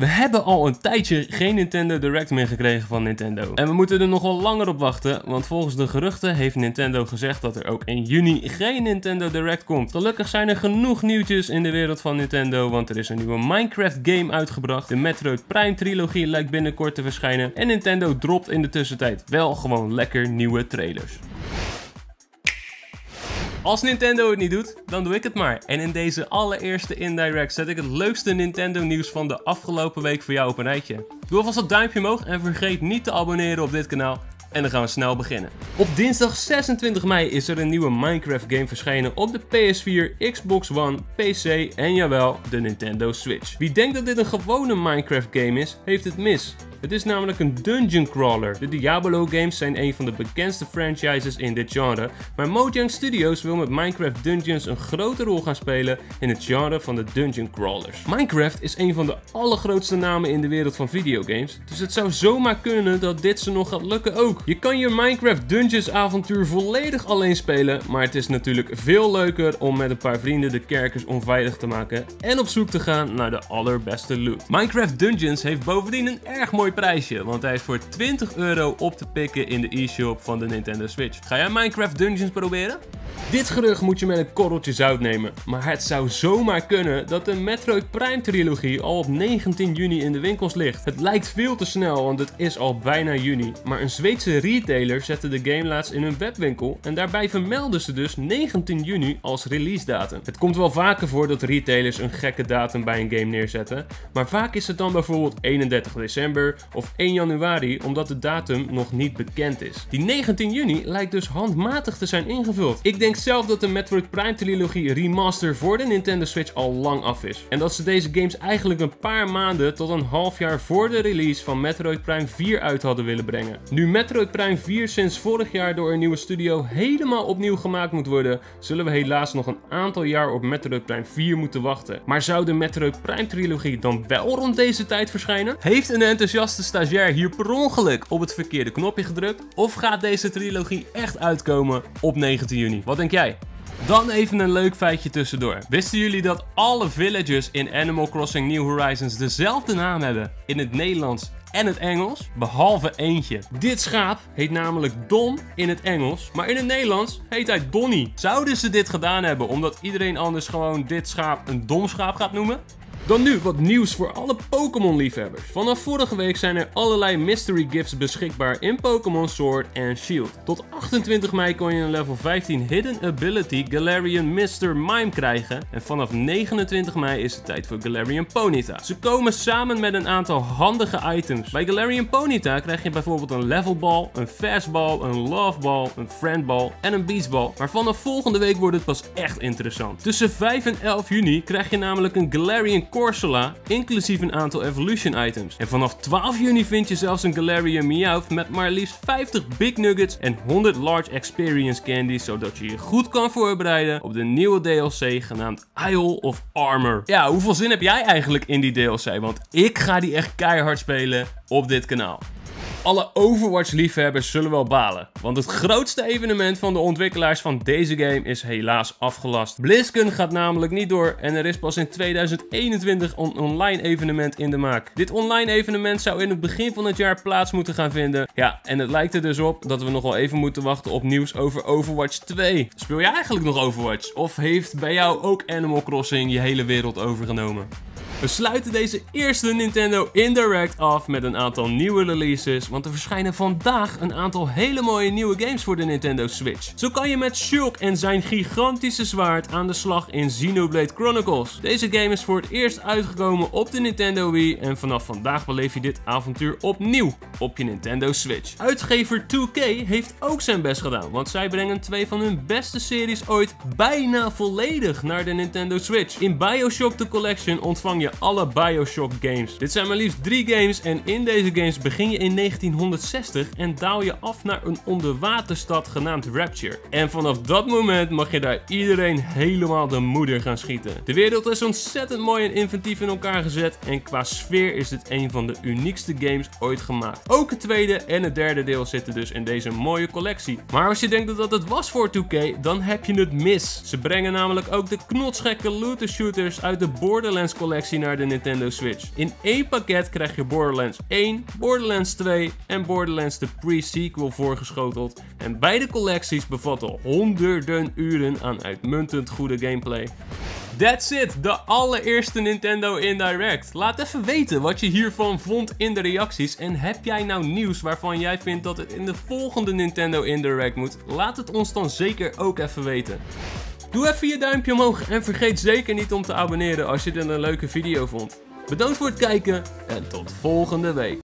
We hebben al een tijdje geen Nintendo Direct meer gekregen van Nintendo. En we moeten er nogal langer op wachten, want volgens de geruchten heeft Nintendo gezegd dat er ook in juni geen Nintendo Direct komt. Gelukkig zijn er genoeg nieuwtjes in de wereld van Nintendo, want er is een nieuwe Minecraft game uitgebracht. De Metroid Prime trilogie lijkt binnenkort te verschijnen. En Nintendo dropt in de tussentijd wel gewoon lekker nieuwe trailers. Als Nintendo het niet doet, dan doe ik het maar. En in deze allereerste Indirect zet ik het leukste Nintendo nieuws van de afgelopen week voor jou op een rijtje. Doe alvast een duimpje omhoog en vergeet niet te abonneren op dit kanaal. En dan gaan we snel beginnen. Op dinsdag 26 mei is er een nieuwe Minecraft game verschenen op de PS4, Xbox One, PC en jawel, de Nintendo Switch. Wie denkt dat dit een gewone Minecraft game is, heeft het mis. Het is namelijk een dungeon crawler. De Diablo games zijn een van de bekendste franchises in dit genre, maar Mojang Studios wil met Minecraft Dungeons een grote rol gaan spelen in het genre van de dungeon crawlers. Minecraft is een van de allergrootste namen in de wereld van videogames, dus het zou zomaar kunnen dat dit ze nog gaat lukken ook. Je kan je Minecraft Dungeons avontuur volledig alleen spelen, maar het is natuurlijk veel leuker om met een paar vrienden de kerkers onveilig te maken en op zoek te gaan naar de allerbeste loot. Minecraft Dungeons heeft bovendien een erg mooi prijsje, want hij is voor 20 euro op te pikken in de e-shop van de Nintendo Switch. Ga jij Minecraft Dungeons proberen? Dit gerucht moet je met een korreltje zout nemen, maar het zou zomaar kunnen dat de Metroid Prime trilogie al op 19 juni in de winkels ligt. Het lijkt veel te snel, want het is al bijna juni, maar een Zweedse retailer zette de game laatst in hun webwinkel en daarbij vermelden ze dus 19 juni als release datum. Het komt wel vaker voor dat retailers een gekke datum bij een game neerzetten, maar vaak is het dan bijvoorbeeld 31 december of 1 januari omdat de datum nog niet bekend is. Die 19 juni lijkt dus handmatig te zijn ingevuld. Ik denk zelf dat de Metroid Prime trilogie remaster voor de Nintendo Switch al lang af is. En dat ze deze games eigenlijk een paar maanden tot een half jaar voor de release van Metroid Prime 4 uit hadden willen brengen. Nu Metroid Prime 4 sinds vorig jaar door een nieuwe studio helemaal opnieuw gemaakt moet worden, zullen we helaas nog een aantal jaar op Metroid Prime 4 moeten wachten. Maar zou de Metroid Prime trilogie dan wel rond deze tijd verschijnen? Heeft een enthousiaste stagiair hier per ongeluk op het verkeerde knopje gedrukt? Of gaat deze trilogie echt uitkomen op 19 juni? Wat denk jij? Dan even een leuk feitje tussendoor. Wisten jullie dat alle villages in Animal Crossing New Horizons dezelfde naam hebben in het Nederlands en het Engels, behalve eentje. Dit schaap heet namelijk Don in het Engels, maar in het Nederlands heet hij Donny. Zouden ze dit gedaan hebben omdat iedereen anders gewoon dit schaap een dom schaap gaat noemen? Dan nu wat nieuws voor alle Pokémon liefhebbers. Vanaf vorige week zijn er allerlei mystery gifts beschikbaar in Pokémon Sword en Shield. Tot 28 mei kon je een level 15 Hidden Ability Galarian Mr. Mime krijgen. En vanaf 29 mei is het tijd voor Galarian Ponyta. Ze komen samen met een aantal handige items. Bij Galarian Ponyta krijg je bijvoorbeeld een level ball, een fastball, een love ball, een friendball en een beastball. Maar vanaf volgende week wordt het pas echt interessant. Tussen 5 en 11 juni krijg je namelijk een Galarian Inclusief een aantal evolution items. En vanaf 12 juni vind je zelfs een Galarian Meowth met maar liefst 50 Big Nuggets en 100 Large Experience Candies, zodat je je goed kan voorbereiden op de nieuwe DLC genaamd Isle of Armor. Ja, hoeveel zin heb jij eigenlijk in die DLC? Want ik ga die echt keihard spelen op dit kanaal. Alle Overwatch-liefhebbers zullen wel balen, want het grootste evenement van de ontwikkelaars van deze game is helaas afgelast. BlizzCon gaat namelijk niet door en er is pas in 2021 een online evenement in de maak. Dit online evenement zou in het begin van het jaar plaats moeten gaan vinden. Ja, en het lijkt er dus op dat we nog wel even moeten wachten op nieuws over Overwatch 2. Speel jij eigenlijk nog Overwatch? Of heeft bij jou ook Animal Crossing je hele wereld overgenomen? We sluiten deze eerste Nintendo Indirect af met een aantal nieuwe releases, want er verschijnen vandaag een aantal hele mooie nieuwe games voor de Nintendo Switch. Zo kan je met Shulk en zijn gigantische zwaard aan de slag in Xenoblade Chronicles. Deze game is voor het eerst uitgekomen op de Nintendo Wii en vanaf vandaag beleef je dit avontuur opnieuw op je Nintendo Switch. Uitgever 2K heeft ook zijn best gedaan, want zij brengen twee van hun beste series ooit bijna volledig naar de Nintendo Switch. In Bioshock The Collection ontvang je alle Bioshock games. Dit zijn maar liefst drie games en in deze games begin je in 1960 en daal je af naar een onderwaterstad genaamd Rapture. En vanaf dat moment mag je daar iedereen helemaal de moeder gaan schieten. De wereld is ontzettend mooi en inventief in elkaar gezet en qua sfeer is het een van de uniekste games ooit gemaakt. Ook het tweede en het derde deel zitten dus in deze mooie collectie. Maar als je denkt dat dat het was voor 2K, dan heb je het mis. Ze brengen namelijk ook de knotsgekke looter shooters uit de Borderlands collectie naar de Nintendo Switch. In één pakket krijg je Borderlands 1, Borderlands 2 en Borderlands de pre-sequel voorgeschoteld. En beide collecties bevatten honderden uren aan uitmuntend goede gameplay. That's it, de allereerste Nintendo Indirect. Laat even weten wat je hiervan vond in de reacties. En heb jij nou nieuws waarvan jij vindt dat het in de volgende Nintendo Indirect moet? Laat het ons dan zeker ook even weten. Doe even je duimpje omhoog en vergeet zeker niet om te abonneren als je dit een leuke video vond. Bedankt voor het kijken en tot volgende week.